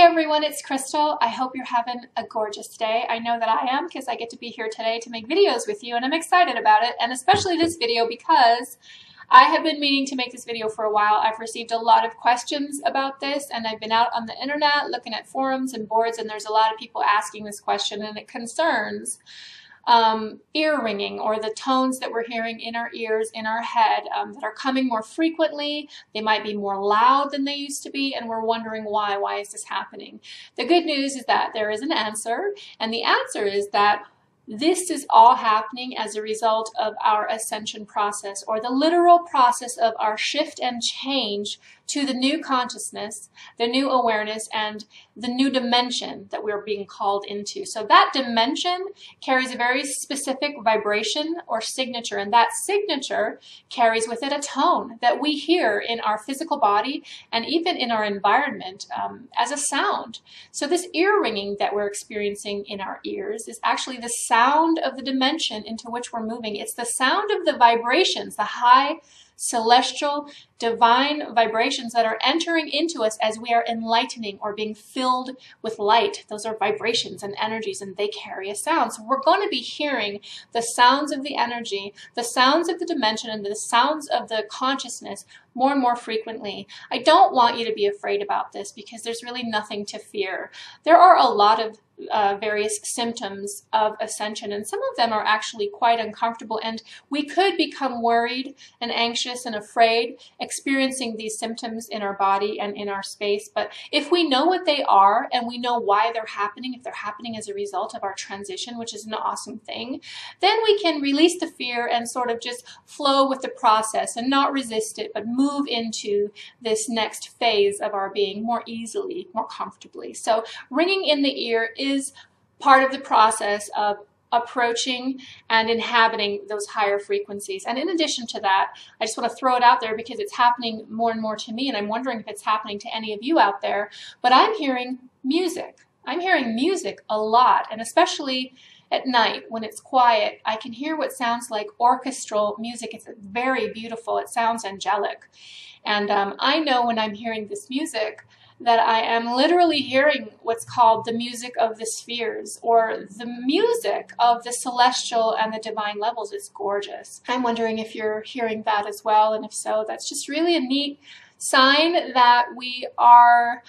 everyone, it's Crystal. I hope you're having a gorgeous day. I know that I am because I get to be here today to make videos with you and I'm excited about it and especially this video because I have been meaning to make this video for a while. I've received a lot of questions about this and I've been out on the internet looking at forums and boards and there's a lot of people asking this question and it concerns um, ear ringing or the tones that we're hearing in our ears, in our head, um, that are coming more frequently. They might be more loud than they used to be, and we're wondering why. Why is this happening? The good news is that there is an answer, and the answer is that this is all happening as a result of our ascension process or the literal process of our shift and change to the new consciousness, the new awareness, and the new dimension that we're being called into. So that dimension carries a very specific vibration or signature, and that signature carries with it a tone that we hear in our physical body and even in our environment um, as a sound. So this ear ringing that we're experiencing in our ears is actually the sound of the dimension into which we're moving. It's the sound of the vibrations, the high celestial, divine vibrations that are entering into us as we are enlightening or being filled with light. Those are vibrations and energies, and they carry a sound. So we're going to be hearing the sounds of the energy, the sounds of the dimension, and the sounds of the consciousness more and more frequently. I don't want you to be afraid about this because there's really nothing to fear. There are a lot of uh, various symptoms of ascension, and some of them are actually quite uncomfortable, and we could become worried and anxious and afraid experiencing these symptoms in our body and in our space. But if we know what they are and we know why they're happening, if they're happening as a result of our transition, which is an awesome thing, then we can release the fear and sort of just flow with the process and not resist it, but move into this next phase of our being more easily, more comfortably. So ringing in the ear is part of the process of approaching and inhabiting those higher frequencies. And in addition to that, I just want to throw it out there because it's happening more and more to me, and I'm wondering if it's happening to any of you out there. But I'm hearing music. I'm hearing music a lot, and especially at night when it's quiet, I can hear what sounds like orchestral music. It's very beautiful. It sounds angelic. And um, I know when I'm hearing this music that I am literally hearing what's called the music of the spheres or the music of the celestial and the divine levels. It's gorgeous. I'm wondering if you're hearing that as well. And if so, that's just really a neat sign that we are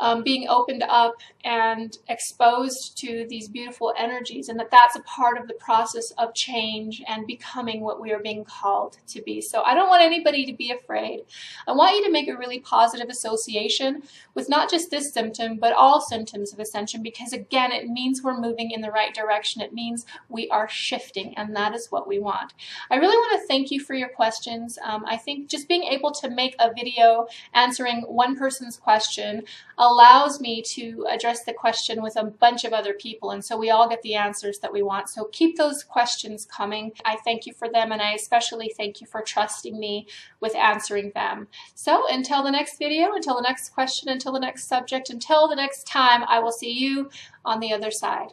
um, being opened up and exposed to these beautiful energies and that that's a part of the process of change and becoming what we are being called to be. So I don't want anybody to be afraid. I want you to make a really positive association with not just this symptom, but all symptoms of ascension because again, it means we're moving in the right direction. It means we are shifting and that is what we want. I really want to thank you for your questions. Um, I think just being able to make a video answering one person's question allows me to address the question with a bunch of other people and so we all get the answers that we want. So keep those questions coming. I thank you for them and I especially thank you for trusting me with answering them. So until the next video, until the next question, until the next subject, until the next time, I will see you on the other side.